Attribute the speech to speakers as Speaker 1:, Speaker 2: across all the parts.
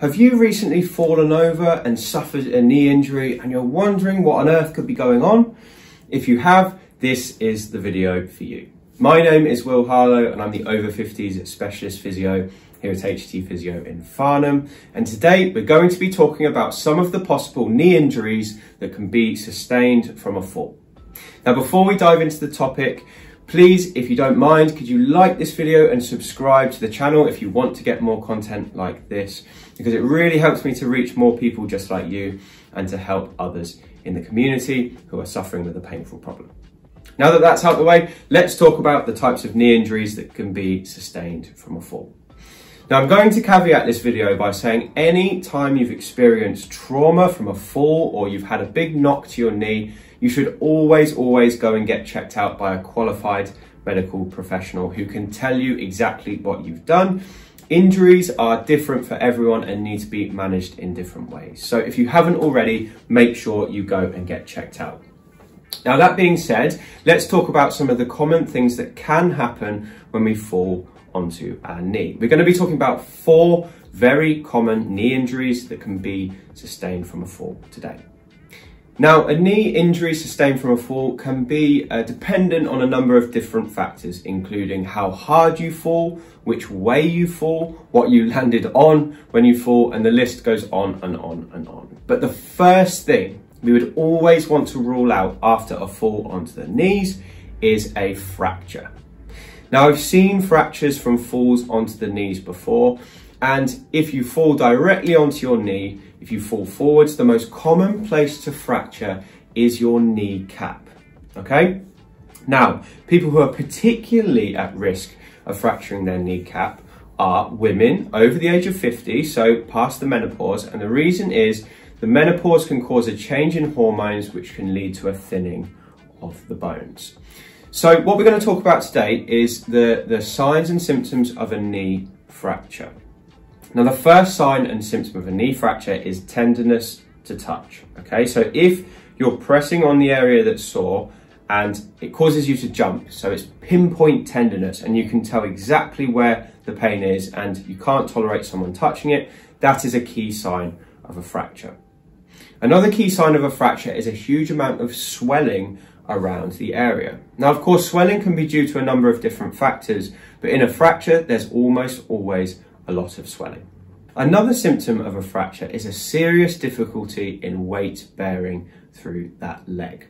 Speaker 1: Have you recently fallen over and suffered a knee injury and you're wondering what on earth could be going on? If you have, this is the video for you. My name is Will Harlow and I'm the over 50s specialist physio here at HT Physio in Farnham. And today we're going to be talking about some of the possible knee injuries that can be sustained from a fall. Now, before we dive into the topic, Please, if you don't mind, could you like this video and subscribe to the channel if you want to get more content like this, because it really helps me to reach more people just like you and to help others in the community who are suffering with a painful problem. Now that that's out of the way, let's talk about the types of knee injuries that can be sustained from a fall. Now I'm going to caveat this video by saying any time you've experienced trauma from a fall or you've had a big knock to your knee, you should always, always go and get checked out by a qualified medical professional who can tell you exactly what you've done. Injuries are different for everyone and need to be managed in different ways. So if you haven't already, make sure you go and get checked out. Now that being said, let's talk about some of the common things that can happen when we fall onto our knee. We're going to be talking about four very common knee injuries that can be sustained from a fall today. Now, a knee injury sustained from a fall can be uh, dependent on a number of different factors, including how hard you fall, which way you fall, what you landed on when you fall, and the list goes on and on and on. But the first thing we would always want to rule out after a fall onto the knees is a fracture. Now, I've seen fractures from falls onto the knees before, and if you fall directly onto your knee, if you fall forwards, the most common place to fracture is your kneecap, okay? Now, people who are particularly at risk of fracturing their kneecap are women over the age of 50, so past the menopause, and the reason is the menopause can cause a change in hormones which can lead to a thinning of the bones. So what we're going to talk about today is the, the signs and symptoms of a knee fracture. Now the first sign and symptom of a knee fracture is tenderness to touch. Okay, so if you're pressing on the area that's sore and it causes you to jump, so it's pinpoint tenderness and you can tell exactly where the pain is and you can't tolerate someone touching it, that is a key sign of a fracture. Another key sign of a fracture is a huge amount of swelling around the area. Now, of course, swelling can be due to a number of different factors, but in a fracture, there's almost always a lot of swelling. Another symptom of a fracture is a serious difficulty in weight bearing through that leg.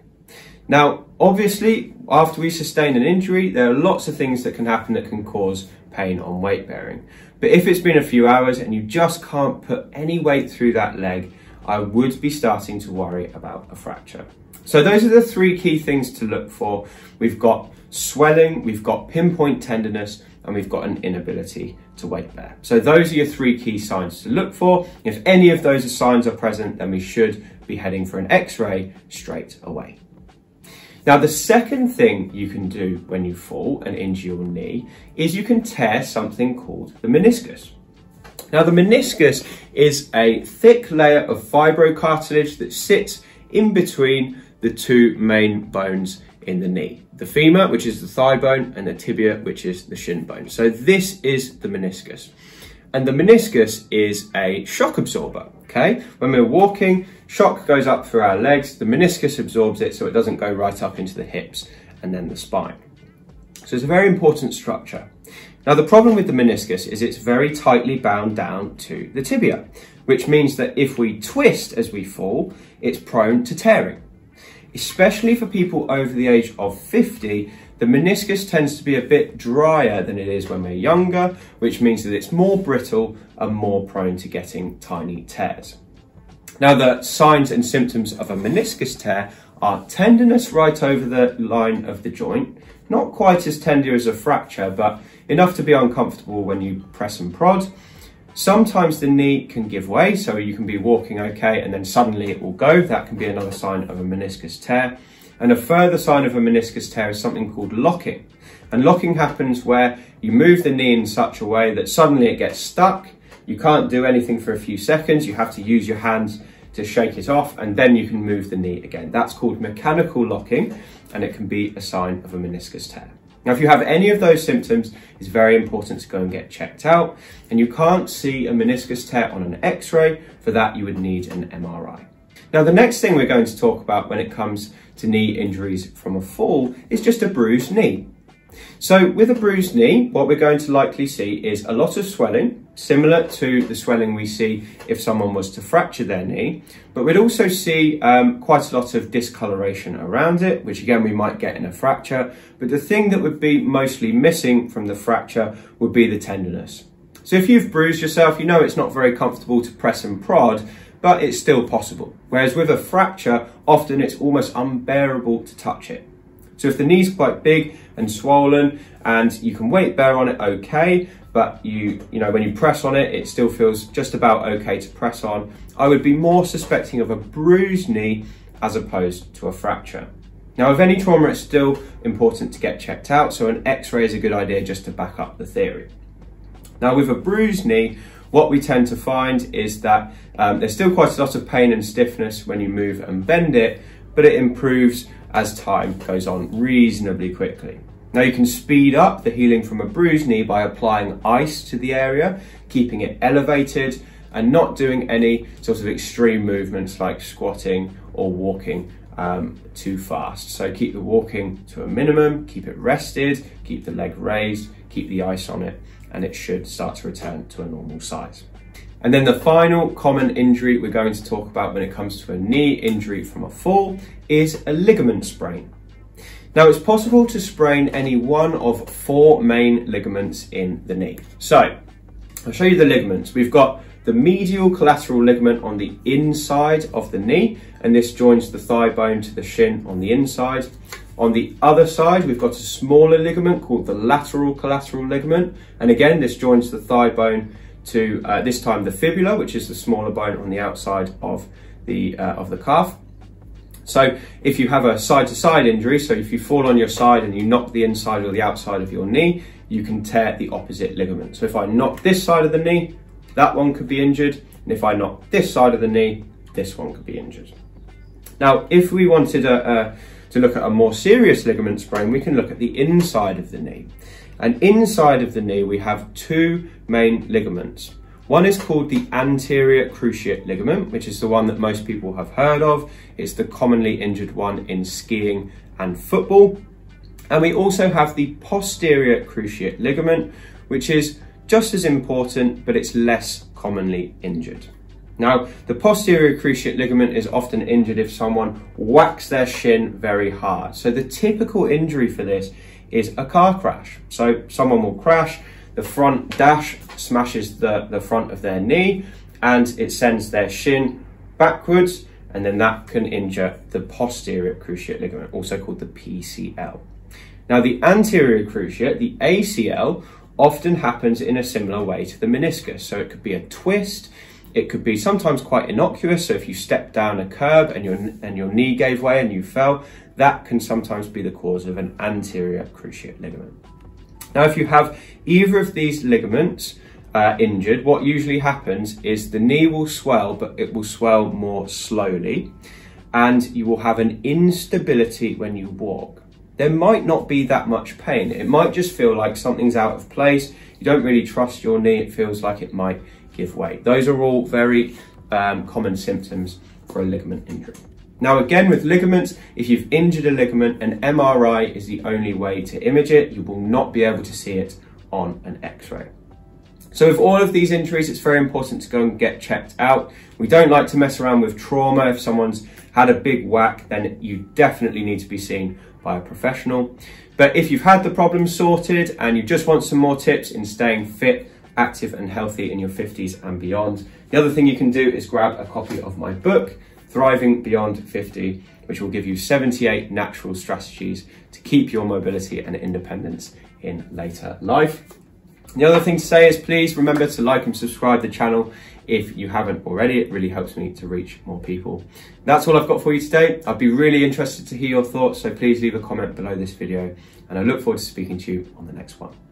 Speaker 1: Now, obviously, after we sustain an injury, there are lots of things that can happen that can cause pain on weight bearing. But if it's been a few hours and you just can't put any weight through that leg, I would be starting to worry about a fracture. So those are the three key things to look for. We've got swelling, we've got pinpoint tenderness, and we've got an inability to weight bear. So those are your three key signs to look for. If any of those signs are present, then we should be heading for an x-ray straight away. Now, the second thing you can do when you fall and injure your knee is you can tear something called the meniscus. Now, the meniscus is a thick layer of fibrocartilage that sits in between the two main bones in the knee. The femur, which is the thigh bone, and the tibia, which is the shin bone. So this is the meniscus. And the meniscus is a shock absorber, okay? When we're walking, shock goes up through our legs, the meniscus absorbs it so it doesn't go right up into the hips and then the spine. So it's a very important structure. Now the problem with the meniscus is it's very tightly bound down to the tibia, which means that if we twist as we fall, it's prone to tearing especially for people over the age of 50, the meniscus tends to be a bit drier than it is when we're younger, which means that it's more brittle and more prone to getting tiny tears. Now, the signs and symptoms of a meniscus tear are tenderness right over the line of the joint, not quite as tender as a fracture, but enough to be uncomfortable when you press and prod, Sometimes the knee can give way, so you can be walking okay and then suddenly it will go. That can be another sign of a meniscus tear. And a further sign of a meniscus tear is something called locking. And locking happens where you move the knee in such a way that suddenly it gets stuck. You can't do anything for a few seconds. You have to use your hands to shake it off and then you can move the knee again. That's called mechanical locking and it can be a sign of a meniscus tear. Now, if you have any of those symptoms, it's very important to go and get checked out. And you can't see a meniscus tear on an x-ray. For that, you would need an MRI. Now, the next thing we're going to talk about when it comes to knee injuries from a fall is just a bruised knee. So with a bruised knee, what we're going to likely see is a lot of swelling, similar to the swelling we see if someone was to fracture their knee, but we'd also see um, quite a lot of discoloration around it, which again we might get in a fracture, but the thing that would be mostly missing from the fracture would be the tenderness. So if you've bruised yourself, you know it's not very comfortable to press and prod, but it's still possible. Whereas with a fracture, often it's almost unbearable to touch it. So if the knee's quite big and swollen and you can weight bear on it okay, but you, you know, when you press on it, it still feels just about okay to press on, I would be more suspecting of a bruised knee as opposed to a fracture. Now, with any trauma, it's still important to get checked out, so an x-ray is a good idea just to back up the theory. Now, with a bruised knee, what we tend to find is that um, there's still quite a lot of pain and stiffness when you move and bend it, but it improves as time goes on reasonably quickly. Now you can speed up the healing from a bruised knee by applying ice to the area, keeping it elevated and not doing any sort of extreme movements like squatting or walking um, too fast. So keep the walking to a minimum, keep it rested, keep the leg raised, keep the ice on it, and it should start to return to a normal size. And then the final common injury we're going to talk about when it comes to a knee injury from a fall is a ligament sprain. Now it's possible to sprain any one of four main ligaments in the knee. So I'll show you the ligaments. We've got the medial collateral ligament on the inside of the knee, and this joins the thigh bone to the shin on the inside. On the other side, we've got a smaller ligament called the lateral collateral ligament. And again, this joins the thigh bone to uh, this time the fibula, which is the smaller bone on the outside of the, uh, of the calf. So if you have a side-to-side -side injury, so if you fall on your side and you knock the inside or the outside of your knee, you can tear the opposite ligament. So if I knock this side of the knee, that one could be injured. And if I knock this side of the knee, this one could be injured. Now, if we wanted a, a, to look at a more serious ligament sprain, we can look at the inside of the knee. And inside of the knee, we have two main ligaments. One is called the anterior cruciate ligament, which is the one that most people have heard of. It's the commonly injured one in skiing and football. And we also have the posterior cruciate ligament, which is just as important, but it's less commonly injured. Now, the posterior cruciate ligament is often injured if someone whacks their shin very hard. So the typical injury for this is a car crash. So someone will crash, the front dash smashes the, the front of their knee and it sends their shin backwards and then that can injure the posterior cruciate ligament, also called the PCL. Now the anterior cruciate, the ACL, often happens in a similar way to the meniscus. So it could be a twist, it could be sometimes quite innocuous. So if you step down a curb and your, and your knee gave way and you fell, that can sometimes be the cause of an anterior cruciate ligament. Now, if you have either of these ligaments uh, injured, what usually happens is the knee will swell, but it will swell more slowly, and you will have an instability when you walk. There might not be that much pain. It might just feel like something's out of place. You don't really trust your knee. It feels like it might give way. Those are all very um, common symptoms for a ligament injury. Now again with ligaments, if you've injured a ligament, an MRI is the only way to image it. You will not be able to see it on an x-ray. So with all of these injuries, it's very important to go and get checked out. We don't like to mess around with trauma. If someone's had a big whack, then you definitely need to be seen by a professional. But if you've had the problem sorted and you just want some more tips in staying fit, active and healthy in your 50s and beyond, the other thing you can do is grab a copy of my book, Thriving Beyond 50, which will give you 78 natural strategies to keep your mobility and independence in later life. The other thing to say is please remember to like and subscribe the channel if you haven't already. It really helps me to reach more people. That's all I've got for you today. I'd be really interested to hear your thoughts, so please leave a comment below this video and I look forward to speaking to you on the next one.